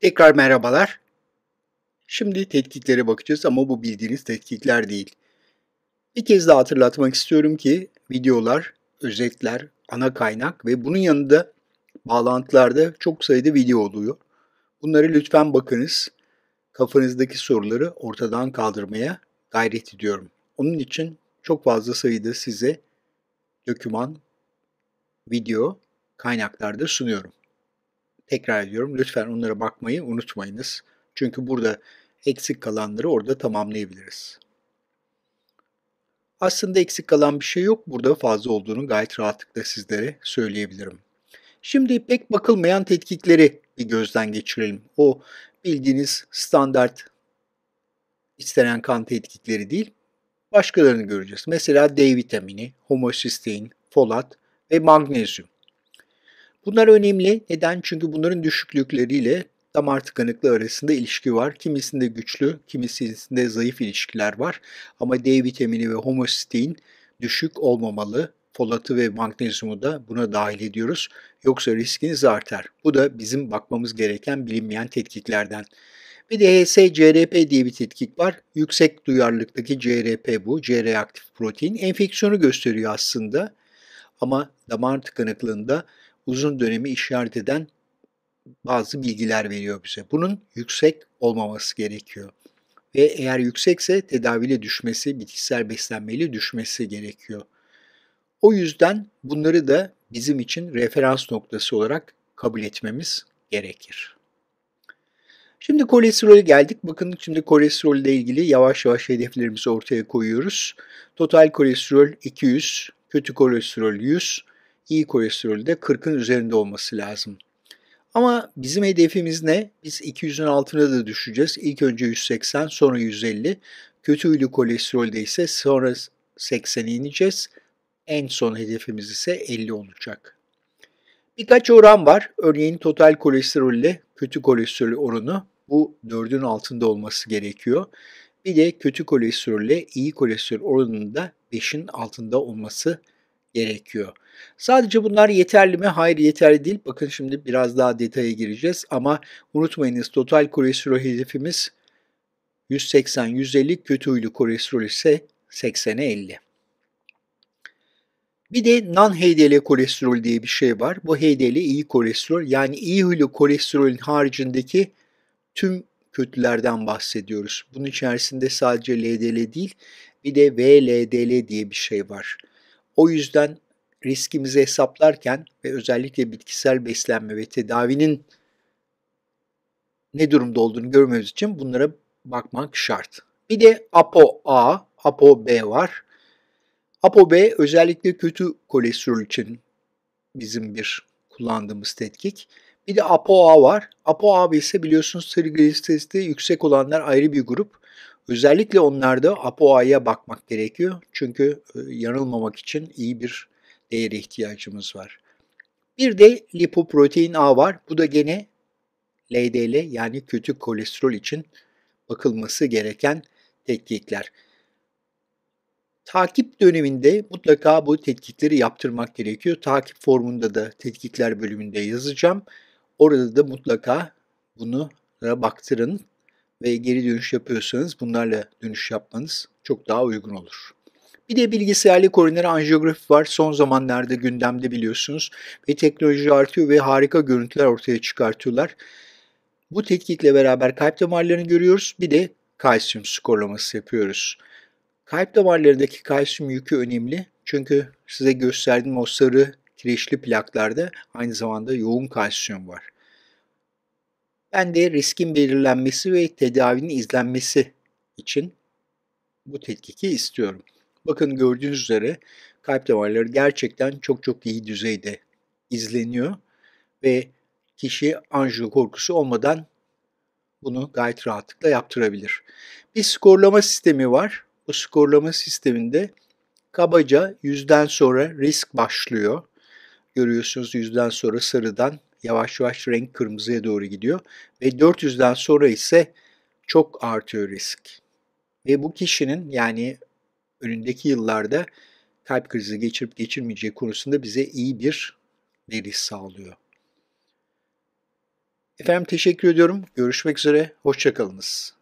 Tekrar merhabalar. Şimdi tetkiklere bakacağız ama bu bildiğiniz tetkikler değil. Bir kez daha hatırlatmak istiyorum ki videolar, özetler, ana kaynak ve bunun yanında bağlantılarda çok sayıda video oluyor. Bunları lütfen bakınız. Kafanızdaki soruları ortadan kaldırmaya gayret ediyorum. Onun için çok fazla sayıda size doküman, video, kaynaklarda sunuyorum. Tekrar ediyorum lütfen onlara bakmayı unutmayınız. Çünkü burada eksik kalanları orada tamamlayabiliriz. Aslında eksik kalan bir şey yok. Burada fazla olduğunu gayet rahatlıkla sizlere söyleyebilirim. Şimdi pek bakılmayan tetkikleri bir gözden geçirelim. O bildiğiniz standart istenen kan tetkikleri değil, başkalarını göreceğiz. Mesela D vitamini, homosistein, folat ve magnezyum. Bunlar önemli. Neden? Çünkü bunların düşüklükleriyle damar tıkanıklığı arasında ilişki var. Kimisinde güçlü, kimisinde zayıf ilişkiler var. Ama D vitamini ve homostein düşük olmamalı. Folatı ve magnezyumu da buna dahil ediyoruz. Yoksa riskiniz artar. Bu da bizim bakmamız gereken bilinmeyen tetkiklerden. Bir de HS-CRP diye bir tetkik var. Yüksek duyarlılıktaki CRP bu, C-reaktif protein. Enfeksiyonu gösteriyor aslında. Ama damar tıkanıklığında uzun dönemi işaret eden bazı bilgiler veriyor bize. Bunun yüksek olmaması gerekiyor. Ve eğer yüksekse tedaviyle düşmesi, bitkisel beslenmeyle düşmesi gerekiyor. O yüzden bunları da bizim için referans noktası olarak kabul etmemiz gerekir. Şimdi kolesterole geldik. Bakın şimdi kolesterol ile ilgili yavaş yavaş hedeflerimizi ortaya koyuyoruz. Total kolesterol 200, kötü kolesterol 100, iyi kolesterolü de 40'ın üzerinde olması lazım. Ama bizim hedefimiz ne? Biz 200'ün altına da düşeceğiz. İlk önce 180, sonra 150. Kötü huylu kolesterolde ise sonra 80'e ineceğiz. En son hedefimiz ise 50 olacak. Birkaç oran var. Örneğin total kolesterol ile kötü kolesterol oranı bu 4'ün altında olması gerekiyor. Bir de kötü kolesterol ile iyi kolesterol oranının da 5'in altında olması gerekiyor gerekiyor. Sadece bunlar yeterli mi? Hayır yeterli değil. Bakın şimdi biraz daha detaya gireceğiz ama unutmayınız total kolesterol hedefimiz 180-150 kötü huylu kolesterol ise 80'e 50. Bir de non-HDL kolesterol diye bir şey var. Bu HDL iyi kolesterol yani iyi huylu kolesterolün haricindeki tüm kötülerden bahsediyoruz. Bunun içerisinde sadece LDL değil bir de VLDL diye bir şey var. O yüzden riskimizi hesaplarken ve özellikle bitkisel beslenme ve tedavinin ne durumda olduğunu görmemiz için bunlara bakmak şart. Bir de ApoA, ApoB var. ApoB özellikle kötü kolesterol için bizim bir kullandığımız tetkik. Bir de ApoA var. ApoA ise biliyorsunuz trigliseritde yüksek olanlar ayrı bir grup. Özellikle onlarda ApoA'ya bakmak gerekiyor. Çünkü e, yanılmamak için iyi bir değere ihtiyacımız var. Bir de lipoprotein A var. Bu da gene LDL yani kötü kolesterol için bakılması gereken tetkikler. Takip döneminde mutlaka bu tetkikleri yaptırmak gerekiyor. Takip formunda da tetkikler bölümünde yazacağım. Orada da mutlaka bunu baktırın ve geri dönüş yapıyorsanız bunlarla dönüş yapmanız çok daha uygun olur. Bir de bilgisayarlı koroner anjiyografi var. Son zamanlarda gündemde biliyorsunuz. Ve teknoloji artıyor ve harika görüntüler ortaya çıkartıyorlar. Bu tetkikle beraber kalp damarlarını görüyoruz. Bir de kalsiyum skorlaması yapıyoruz. Kalp damarlarındaki kalsiyum yükü önemli. Çünkü size gösterdiğim o sarı kireçli plaklarda aynı zamanda yoğun kalsiyum var. Ben de riskin belirlenmesi ve tedavinin izlenmesi için bu tetkiki istiyorum. Bakın gördüğünüz üzere kalp damarları gerçekten çok çok iyi düzeyde izleniyor ve kişi anjiyo korkusu olmadan bunu gayet rahatlıkla yaptırabilir. Bir skorlama sistemi var. Bu skorlama sisteminde kabaca yüzden sonra risk başlıyor. Görüyorsunuz yüzden sonra sarıdan yavaş yavaş renk kırmızıya doğru gidiyor ve 400'den sonra ise çok artıyor risk. Ve bu kişinin yani önündeki yıllarda kalp krizi geçirip geçirmeyeceği konusunda bize iyi bir veri sağlıyor. Efendim teşekkür ediyorum. Görüşmek üzere, hoşça kalınız.